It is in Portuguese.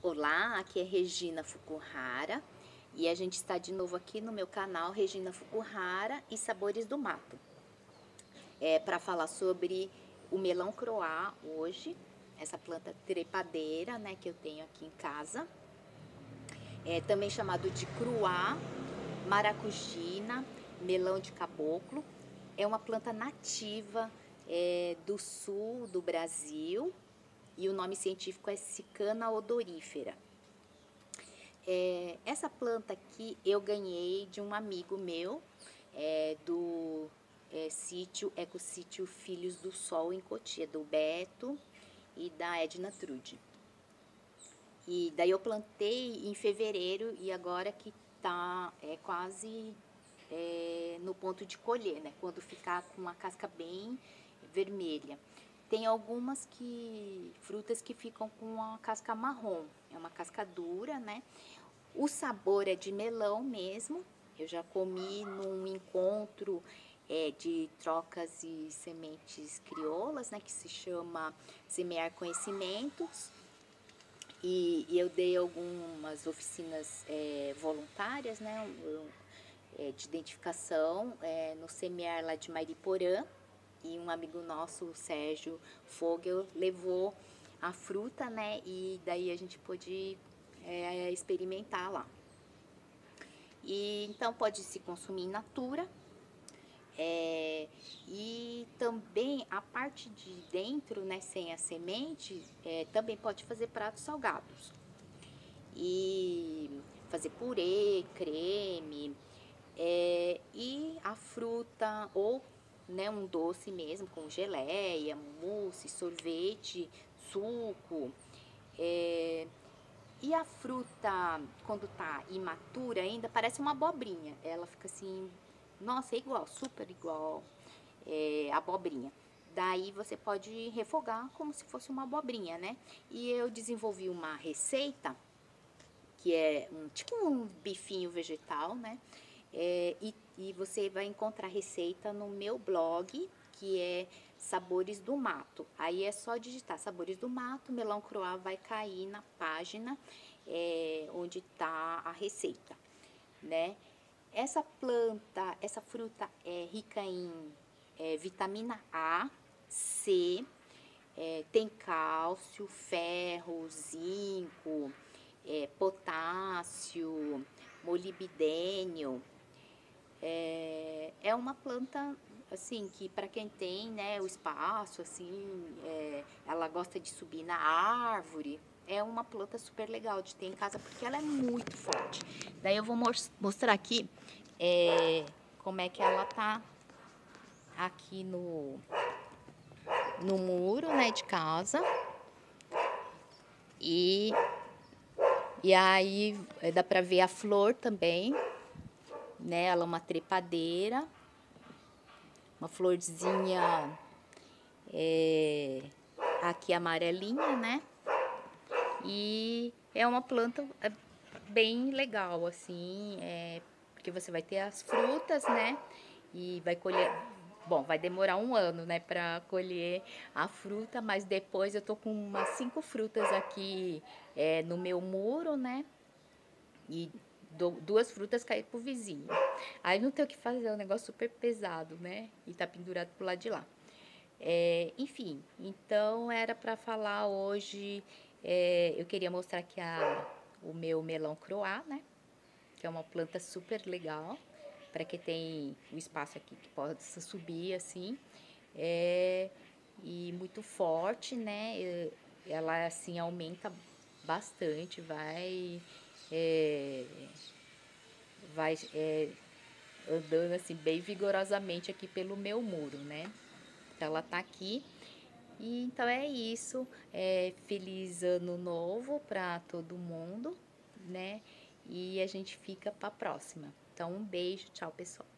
Olá, aqui é Regina Fukuhara e a gente está de novo aqui no meu canal Regina Fukuhara e Sabores do Mato. É para falar sobre o melão croá hoje, essa planta trepadeira, né, que eu tenho aqui em casa. É também chamado de cruá, maracujina, melão de caboclo. É uma planta nativa é, do sul do Brasil, e o nome científico é Cicana odorífera. É, essa planta aqui eu ganhei de um amigo meu é, do é, sítio Filhos do Sol em Cotia, do Beto e da Edna Trude. E daí eu plantei em fevereiro e agora que tá é, quase é, no ponto de colher, né? Quando ficar com a casca bem vermelha. Tem algumas que frutas que ficam com a casca marrom, é uma casca dura, né? O sabor é de melão mesmo. Eu já comi num encontro é, de trocas e sementes crioulas, né? Que se chama Semear Conhecimentos. E, e eu dei algumas oficinas é, voluntárias, né? É, de identificação é, no Semear lá de Mariporã e um amigo nosso, o Sérgio Fogel, levou a fruta, né? E daí a gente pôde é, experimentar lá. E então pode se consumir in natura. É, e também a parte de dentro, né, sem a semente, é, também pode fazer pratos salgados. E fazer purê, creme, é, e a fruta ou né, um doce mesmo, com geleia, mousse, sorvete, suco. É, e a fruta, quando tá imatura ainda, parece uma abobrinha. Ela fica assim, nossa, é igual, super igual é, abobrinha. Daí você pode refogar como se fosse uma abobrinha, né? E eu desenvolvi uma receita, que é um, tipo um bifinho vegetal, né? É, e, e você vai encontrar receita no meu blog, que é Sabores do Mato. Aí é só digitar Sabores do Mato, melão croá vai cair na página é, onde está a receita, né? Essa planta, essa fruta é rica em é, vitamina A, C, é, tem cálcio, ferro, zinco, é, potássio, molibdênio, é, é uma planta assim que para quem tem né o espaço assim é, ela gosta de subir na árvore é uma planta super legal de ter em casa porque ela é muito forte. Daí eu vou mostrar aqui é, como é que ela tá aqui no no muro né de casa. E e aí dá para ver a flor também Ela é uma trepadeira, uma florzinha é, aqui amarelinha, né? E é uma planta é, bem legal, assim, é, porque você vai ter as frutas, né? E vai colher, bom, vai demorar um ano, né, para colher a fruta, mas depois eu tô com umas cinco frutas aqui é, no meu muro, né? E duas frutas cair pro vizinho. Aí não tem o que fazer, é um negócio super pesado, né? E tá pendurado pro lado de lá. É, enfim, então era para falar hoje, é, eu queria mostrar aqui a, o meu melão croá, né? Que é uma planta super legal, para quem tem um espaço aqui que possa subir assim. É, e muito forte, né? Ela assim aumenta bastante, vai é, vai é, andando assim bem vigorosamente aqui pelo meu muro, né? Então ela tá aqui. E então é isso. É, feliz ano novo para todo mundo, né? E a gente fica para próxima. Então um beijo, tchau pessoal.